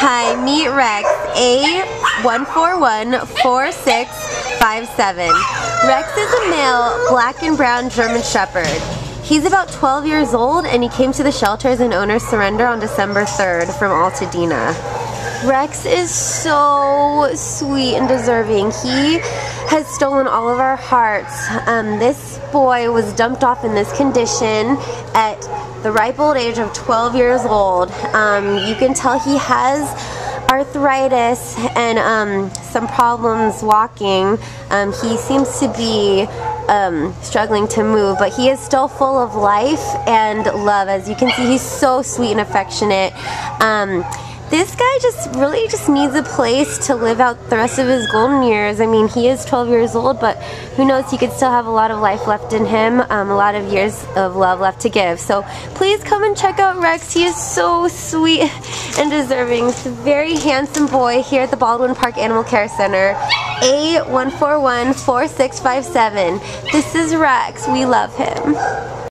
Hi, meet Rex, A1414657. Rex is a male black and brown German Shepherd. He's about 12 years old and he came to the shelter as an owner's surrender on December 3rd from Altadena. Rex is so sweet and deserving. He has stolen all of our hearts. Um, this boy was dumped off in this condition at the ripe old age of 12 years old. Um, you can tell he has arthritis and um, some problems walking. Um, he seems to be um, struggling to move, but he is still full of life and love. As you can see, he's so sweet and affectionate. This guy just really just needs a place to live out the rest of his golden years. I mean, he is 12 years old, but who knows, he could still have a lot of life left in him, um, a lot of years of love left to give. So please come and check out Rex. He is so sweet and deserving. He's a very handsome boy here at the Baldwin Park Animal Care Center. A1414657. This is Rex. We love him.